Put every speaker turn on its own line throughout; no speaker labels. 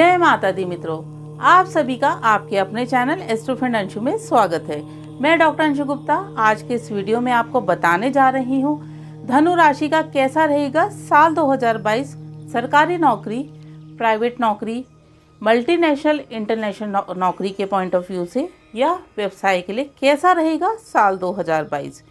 जय माता दी मित्रों। आप सभी का आपके अपने चैनल एस्ट्रोफ्रेंड अंशु में स्वागत है। मैं डॉक्टर अंशु गुप्ता आज के इस वीडियो में आपको बताने जा रही हूँ, धनु राशि का कैसा रहेगा साल 2022 सरकारी नौकरी, प्राइवेट नौकरी मल्टीनेशनल इंटरनेशनल नौकरी के पॉइंट ऑफ़ व्यू से, या व्यवसाय के लिए कैसा रहेगा साल 2022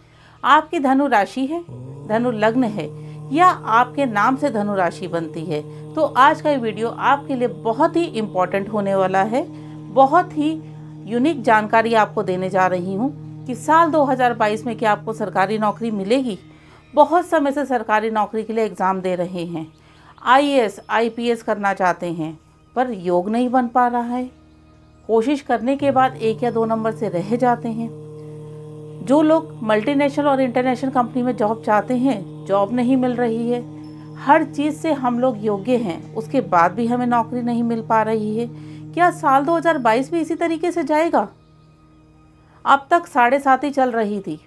आपकी धनु राशि है, धनु लग्न है या आपके नाम से धनु राशि बनती है। तो आज का ये वीडियो आपके लिए बहुत ही इम्पोर्टेंट होने वाला है। बहुत ही यूनिक जानकारी आपको देने जा रही हूँ कि साल 2022 में क्या आपको सरकारी नौकरी मिलेगी। बहुत समय से सरकारी नौकरी के लिए एग्ज़ाम दे रहे हैं। आईएएस आईपीएस करना चाहते हैं, पर योग नहीं बन पा रहा है। कोशिश करने के बाद एक या दो नंबर से रह जाते हैं। जो लोग मल्टीनेशनल और इंटरनेशनल कंपनी में जॉब चाहते हैं जॉब नहीं मिल रही है। हर चीज़ से हम लोग योग्य हैं। उसके बाद भी हमें नौकरी नहीं मिल पा रही है। क्या साल 2022 भी इसी तरीके से जाएगा? अब तक साढ़े सात ही चल रही थी।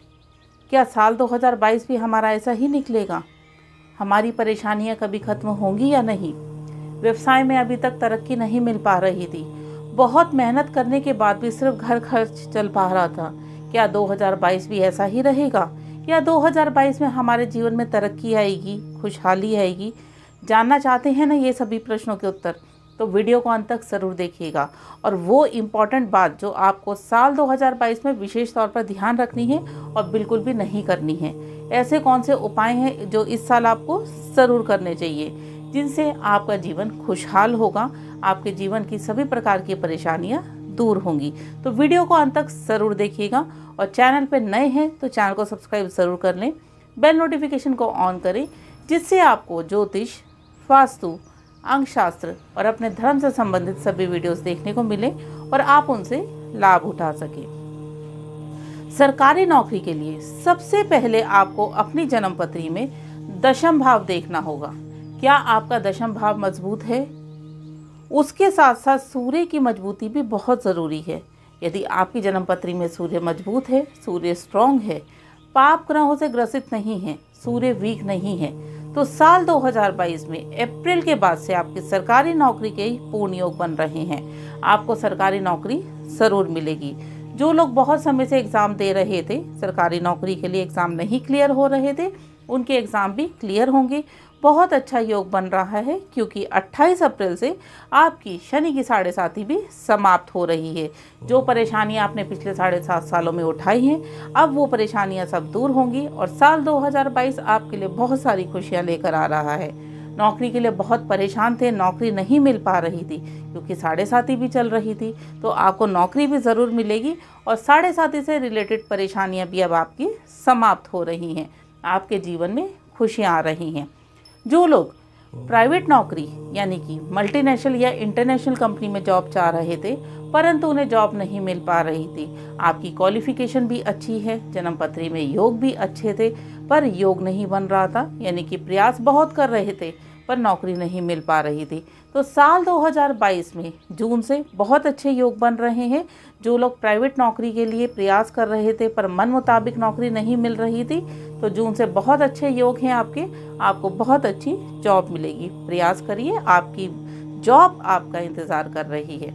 क्या साल 2022 भी हमारा ऐसा ही निकलेगा? हमारी परेशानियाँ कभी खत्म होंगी या नहीं? व्यवसाय में अभी तक तरक्की नहीं मिल पा रही थी। बहुत मेहनत करने के बाद भी सिर्फ़ घर खर्च चल पा रहा था। क्या 2022 भी ऐसा ही रहेगा? या 2022 में हमारे जीवन में तरक्की आएगी, खुशहाली आएगी? जानना चाहते हैं ना ये सभी प्रश्नों के उत्तर? तो वीडियो को अंत तक ज़रूर देखिएगा। और वो इंपॉर्टेंट बात जो आपको साल 2022 में विशेष तौर पर ध्यान रखनी है और बिल्कुल भी नहीं करनी है। ऐसे कौन से उपाय हैं जो इस साल आपको ज़रूर करने चाहिए, जिनसे आपका जीवन खुशहाल होगा, आपके जीवन की सभी प्रकार की परेशानियाँ दूर होंगी। तो वीडियो को अंत तक ज़रूर देखिएगा और चैनल पर नए हैं तो चैनल को सब्सक्राइब ज़रूर कर लें। बेल नोटिफिकेशन को ऑन करें, जिससे आपको ज्योतिष, वास्तु अंक शास्त्र और अपने धर्म से संबंधित सभी वीडियोस देखने को मिले और आप उनसे लाभ उठा सकें। सरकारी नौकरी के लिए सबसे पहले आपको अपनी जन्म पत्री में दशम भाव देखना होगा। क्या आपका दशम भाव मज़बूत है? उसके साथ साथ सूर्य की मजबूती भी बहुत ज़रूरी है। यदि आपकी जन्म पत्री में सूर्य मज़बूत है, सूर्य स्ट्रांग है, पाप ग्रहों से ग्रसित नहीं है, सूर्य वीक नहीं है तो साल 2022 में अप्रैल के बाद से आपकी सरकारी नौकरी के पूर्ण योग बन रहे हैं। आपको सरकारी नौकरी ज़रूर मिलेगी। जो लोग बहुत समय से एग्ज़ाम दे रहे थे, सरकारी नौकरी के लिए एग्ज़ाम नहीं क्लियर हो रहे थे, उनके एग्ज़ाम भी क्लियर होंगे। बहुत अच्छा योग बन रहा है, क्योंकि 28 अप्रैल से आपकी शनि की साढ़े साथी भी समाप्त हो रही है। जो परेशानियाँ आपने पिछले साढ़े सात सालों में उठाई हैं, अब वो परेशानियाँ सब दूर होंगी और साल 2022 आपके लिए बहुत सारी खुशियाँ लेकर आ रहा है। नौकरी के लिए बहुत परेशान थे, नौकरी नहीं मिल पा रही थी, क्योंकि साढ़े साथी भी चल रही थी तो आपको नौकरी भी ज़रूर मिलेगी और साढ़े साथी से रिलेटेड परेशानियाँ भी अब आपकी समाप्त हो रही हैं। आपके जीवन में खुशियाँ आ रही हैं। जो लोग प्राइवेट नौकरी, यानी कि मल्टीनेशनल या इंटरनेशनल कंपनी में जॉब चाह रहे थे, परंतु उन्हें जॉब नहीं मिल पा रही थी। आपकी क्वालिफिकेशन भी अच्छी है जन्म पत्री में योग भी अच्छे थे, पर योग नहीं बन रहा था, यानी कि प्रयास बहुत कर रहे थे। पर नौकरी नहीं मिल पा रही थी। तो साल 2022 में जून से बहुत अच्छे योग बन रहे हैं। जो लोग प्राइवेट नौकरी के लिए प्रयास कर रहे थे, पर मन मुताबिक नौकरी नहीं मिल रही थी तो जून से बहुत अच्छे योग हैं आपके। आपको बहुत अच्छी जॉब मिलेगी। प्रयास करिए, आपकी जॉब आपका इंतज़ार कर रही है।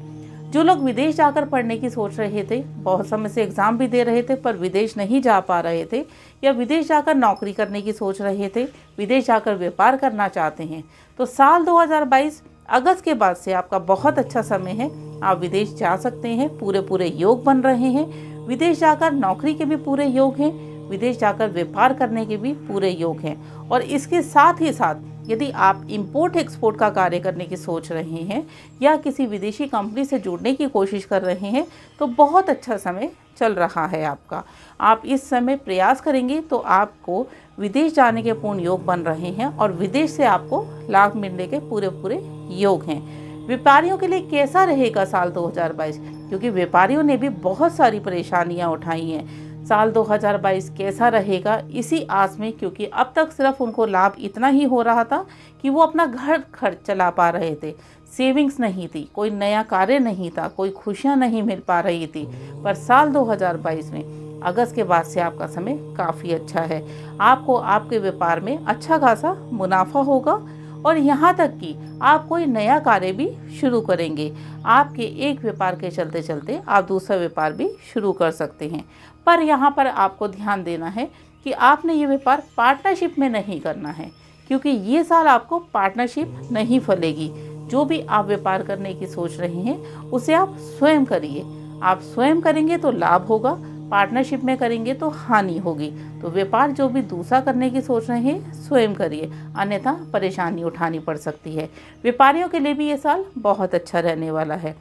जो लोग विदेश जाकर पढ़ने की सोच रहे थे, बहुत समय से एग्ज़ाम भी दे रहे थे, पर विदेश नहीं जा पा रहे थे या विदेश जाकर नौकरी करने की सोच रहे थे, विदेश जाकर व्यापार करना चाहते हैं तो साल 2022 अगस्त के बाद से आपका बहुत अच्छा समय है। आप विदेश जा सकते हैं पूरे पूरे योग बन रहे हैं। विदेश जाकर नौकरी के भी पूरे योग हैं, विदेश जाकर व्यापार करने के भी पूरे योग हैं। और इसके साथ ही साथ यदि आप इंपोर्ट एक्सपोर्ट का कार्य करने की सोच रहे हैं या किसी विदेशी कंपनी से जुड़ने की कोशिश कर रहे हैं तो बहुत अच्छा समय चल रहा है आपका। आप इस समय प्रयास करेंगे तो आपको विदेश जाने के पूर्ण योग बन रहे हैं और विदेश से आपको लाभ मिलने के पूरे पूरे योग हैं। व्यापारियों के लिए कैसा रहेगा साल 2022 क्योंकि व्यापारियों ने भी बहुत सारी परेशानियाँ उठाई हैं। साल 2022 कैसा रहेगा इसी आस में, क्योंकि अब तक सिर्फ़ उनको लाभ इतना ही हो रहा था कि वो अपना घर खर्च चला पा रहे थे। सेविंग्स नहीं थी, कोई नया कार्य नहीं था, कोई खुशियाँ नहीं मिल पा रही थी। पर साल 2022 में अगस्त के बाद से आपका समय काफ़ी अच्छा है। आपको आपके व्यापार में अच्छा खासा मुनाफा होगा और यहाँ तक कि आप कोई नया कार्य भी शुरू करेंगे। आपके एक व्यापार के चलते चलते आप दूसरा व्यापार भी शुरू कर सकते हैं। पर यहाँ पर आपको ध्यान देना है कि आपने ये व्यापार पार्टनरशिप में नहीं करना है, क्योंकि ये साल आपको पार्टनरशिप नहीं फलेगी। जो भी आप व्यापार करने की सोच रहे हैं, उसे आप स्वयं करिए। आप स्वयं करेंगे तो लाभ होगा पार्टनरशिप में करेंगे तो हानि होगी। तो व्यापार जो भी दूसरा करने की सोच रहे हैं, स्वयं करिए। अन्यथा परेशानी उठानी पड़ सकती है। व्यापारियों के लिए भी ये साल बहुत अच्छा रहने वाला है।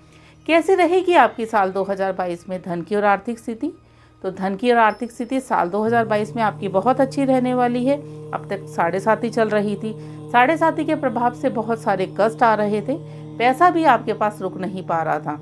कैसे रहेगी आपकी साल 2022 में धन की और आर्थिक स्थिति? तो धन की और आर्थिक स्थिति साल 2022 में आपकी बहुत अच्छी रहने वाली है। अब तक साढ़े साथी चल रही थी। साढ़े साथी के प्रभाव से बहुत सारे कष्ट आ रहे थे। पैसा भी आपके पास रुक नहीं पा रहा था।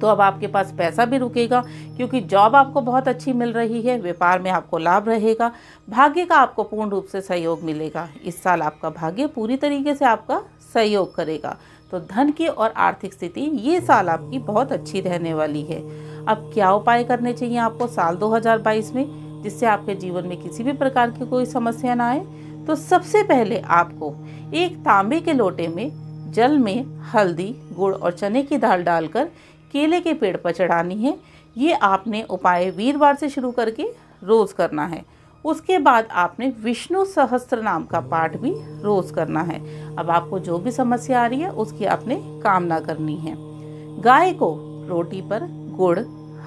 तो अब आपके पास पैसा भी रुकेगा, क्योंकि जॉब आपको बहुत अच्छी मिल रही है, व्यापार में आपको लाभ रहेगा, भाग्य का आपको पूर्ण रूप से सहयोग मिलेगा। इस साल आपका भाग्य पूरी तरीके से आपका सहयोग करेगा। तो धन की और आर्थिक स्थिति, ये साल आपकी बहुत अच्छी रहने वाली है। अब क्या उपाय करने चाहिए आपको साल 2022 में, जिससे आपके जीवन में किसी भी प्रकार की कोई समस्या ना आए? तो सबसे पहले आपको एक तांबे के लोटे में, जल में हल्दी, गुड़ और चने की दाल डालकर केले के पेड़ पर चढ़ानी है। ये आपने उपाय वीरवार से शुरू करके रोज़ करना है। उसके बाद आपने विष्णु सहस्त्र नाम का पाठ भी रोज़ करना है। अब आपको जो भी समस्या आ रही है, उसकी आपने कामना करनी है। गाय को रोटी पर गुड़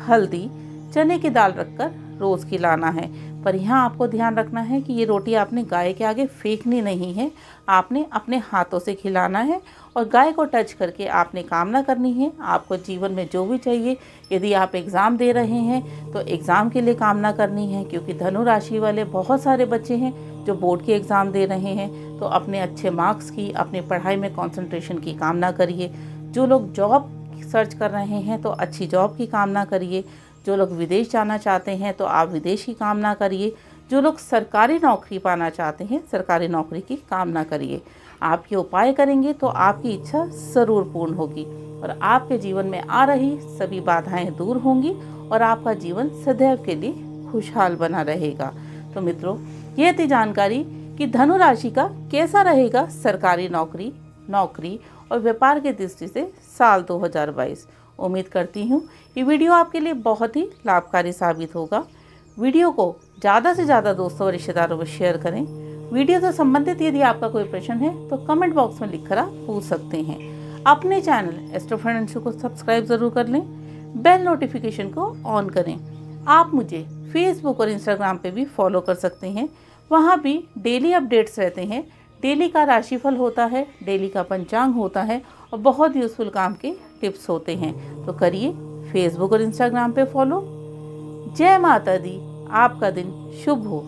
हल्दी, चने की दाल रखकर रोज़ खिलाना है। पर यहाँ आपको ध्यान रखना है कि ये रोटी आपने गाय के आगे फेंकनी नहीं है। आपने अपने हाथों से खिलाना है और गाय को टच करके आपने कामना करनी है। आपको जीवन में जो भी चाहिए, यदि आप एग्ज़ाम दे रहे हैं तो एग्ज़ाम के लिए कामना करनी है, क्योंकि धनु राशि वाले बहुत सारे बच्चे हैं जो बोर्ड के एग्ज़ाम दे रहे हैं। तो अपने अच्छे मार्क्स की, अपनी पढ़ाई में कॉन्सेंट्रेशन की कामना करिए। जो लोग जॉब सर्च कर रहे हैं तो अच्छी जॉब की कामना करिए। जो लोग विदेश जाना चाहते हैं तो आप विदेश की कामना करिए। जो लोग सरकारी नौकरी पाना चाहते हैं, सरकारी नौकरी की कामना करिए। आप ये उपाय करेंगे तो आपकी इच्छा ज़रूर पूर्ण होगी। और आपके जीवन में आ रही सभी बाधाएँ दूर होंगी और आपका जीवन सदैव के लिए खुशहाल बना रहेगा। तो मित्रों, ये थी जानकारी कि धनु राशि का कैसा रहेगा सरकारी नौकरी नौकरी और व्यापार की दृष्टि से साल 2022 उम्मीद करती हूँ ये वीडियो आपके लिए बहुत ही लाभकारी साबित होगा। वीडियो को ज़्यादा से ज़्यादा दोस्तों और रिश्तेदारों को शेयर करें। वीडियो से संबंधित यदि आपका कोई प्रश्न है तो कमेंट बॉक्स में लिखकर आप पूछ सकते हैं। अपने चैनल एस्ट्रो फाइनेंशो को सब्सक्राइब ज़रूर कर लें। बेल नोटिफिकेशन को ऑन करें। आप मुझे फेसबुक और इंस्टाग्राम पे भी फॉलो कर सकते हैं। वहाँ भी डेली अपडेट्स रहते हैं। डेली का राशिफल होता है, डेली का पंचांग होता है और बहुत यूज़फुल काम के टिप्स होते हैं। तो करिए फेसबुक और इंस्टाग्राम पे फॉलो जय माता दी। आपका दिन शुभ हो।